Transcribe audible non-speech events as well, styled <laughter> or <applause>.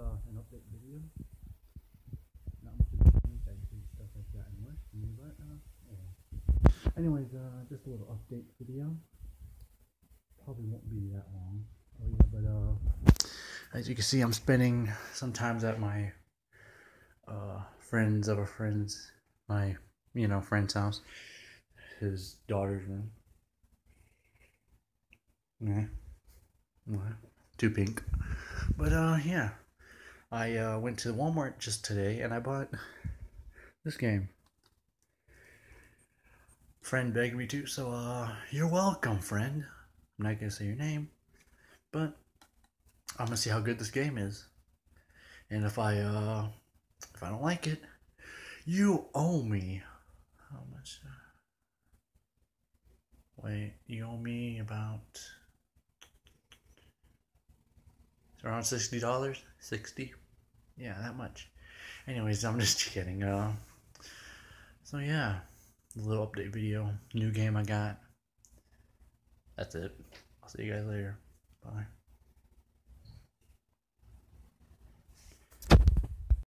uh, an update video. Not much has changed. I just think stuff. But uh. Anyways, uh, just a little update video. Probably won't be that long. Oh yeah, but uh, as you can see, I'm spending sometimes at my uh friends of a friend's, my you know friend's house, his daughter's room. Yeah. Too pink. But uh yeah. I uh went to Walmart just today and I bought this game. Friend begged me to, so uh you're welcome, friend. I'm not gonna say your name, but I'm gonna see how good this game is. And if I uh if I don't like it, you owe me how much uh, Wait, you owe me about it's around sixty dollars. Sixty, yeah, that much. Anyways, I'm <laughs> just kidding. Uh, so yeah, a little update video. New game I got. That's it. I'll see you guys later. Bye.